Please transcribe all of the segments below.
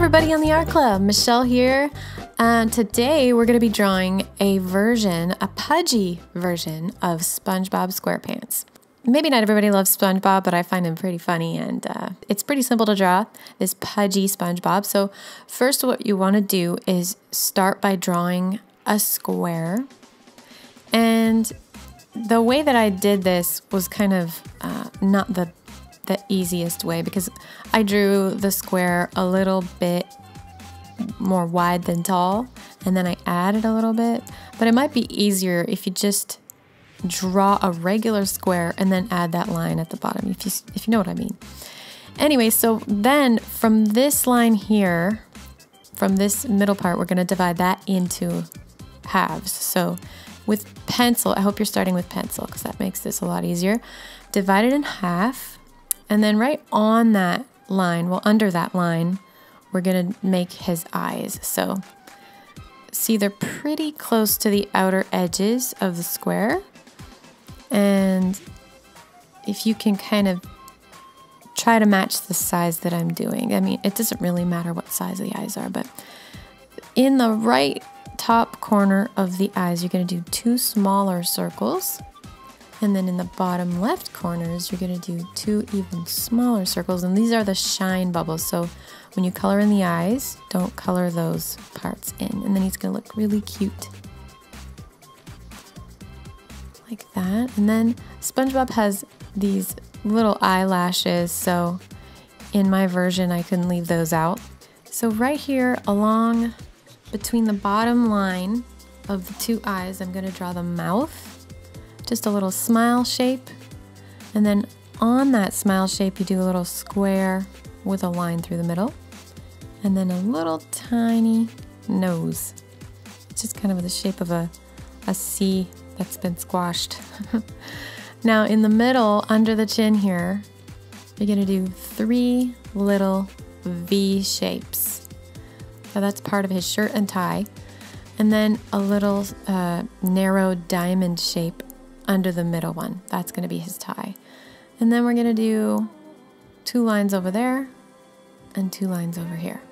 everybody on the Art Club. Michelle here. And today we're going to be drawing a version, a pudgy version of SpongeBob SquarePants. Maybe not everybody loves SpongeBob, but I find him pretty funny and uh, it's pretty simple to draw this pudgy SpongeBob. So, first, what you want to do is start by drawing a square. And the way that I did this was kind of uh, not the the easiest way because I drew the square a little bit more wide than tall and then I added a little bit. But it might be easier if you just draw a regular square and then add that line at the bottom if you if you know what I mean. Anyway, so then from this line here, from this middle part, we're going to divide that into halves. So with pencil, I hope you're starting with pencil because that makes this a lot easier. Divide it in half and then right on that line, well, under that line, we're gonna make his eyes. So see, they're pretty close to the outer edges of the square. And if you can kind of try to match the size that I'm doing, I mean, it doesn't really matter what size the eyes are, but in the right top corner of the eyes, you're gonna do two smaller circles and then in the bottom left corners, you're gonna do two even smaller circles. And these are the shine bubbles. So when you color in the eyes, don't color those parts in. And then he's gonna look really cute. Like that. And then SpongeBob has these little eyelashes. So in my version, I couldn't leave those out. So right here along between the bottom line of the two eyes, I'm gonna draw the mouth just a little smile shape. And then on that smile shape, you do a little square with a line through the middle. And then a little tiny nose. It's just kind of the shape of a, a C that's been squashed. now in the middle, under the chin here, you're gonna do three little V shapes. So that's part of his shirt and tie. And then a little uh, narrow diamond shape under the middle one. That's going to be his tie. And then we're going to do two lines over there and two lines over here.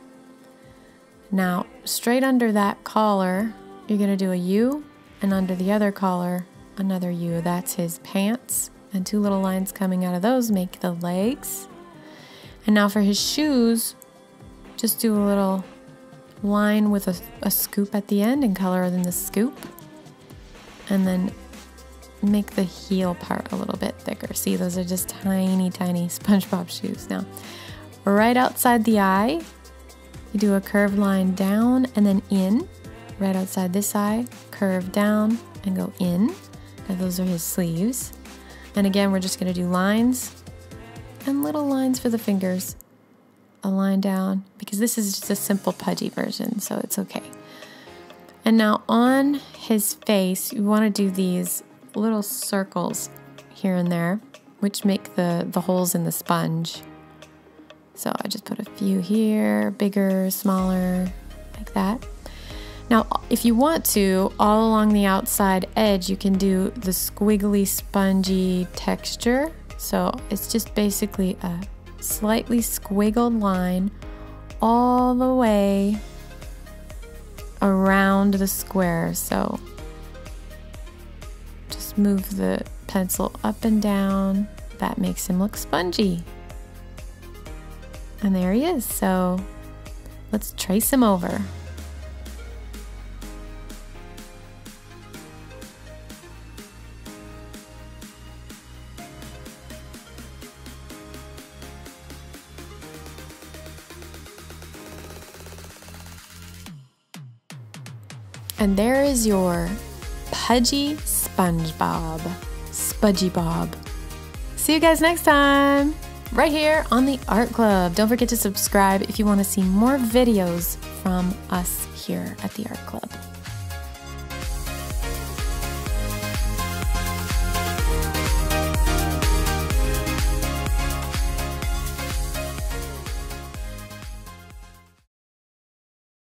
Now, straight under that collar, you're going to do a U, and under the other collar, another U. That's his pants, and two little lines coming out of those make the legs. And now for his shoes, just do a little line with a, a scoop at the end and color in the scoop. And then make the heel part a little bit thicker. See, those are just tiny, tiny SpongeBob shoes. Now, right outside the eye, you do a curved line down and then in. Right outside this eye, curve down and go in. And those are his sleeves. And again, we're just gonna do lines and little lines for the fingers. A line down, because this is just a simple pudgy version, so it's okay. And now on his face, you wanna do these little circles here and there, which make the, the holes in the sponge. So I just put a few here, bigger, smaller, like that. Now, if you want to, all along the outside edge, you can do the squiggly, spongy texture. So it's just basically a slightly squiggled line all the way around the square. So move the pencil up and down. That makes him look spongy. And there he is. So let's trace him over. And there is your pudgy SpongeBob. Spudgy Bob. See you guys next time, right here on the Art Club. Don't forget to subscribe if you want to see more videos from us here at the Art Club.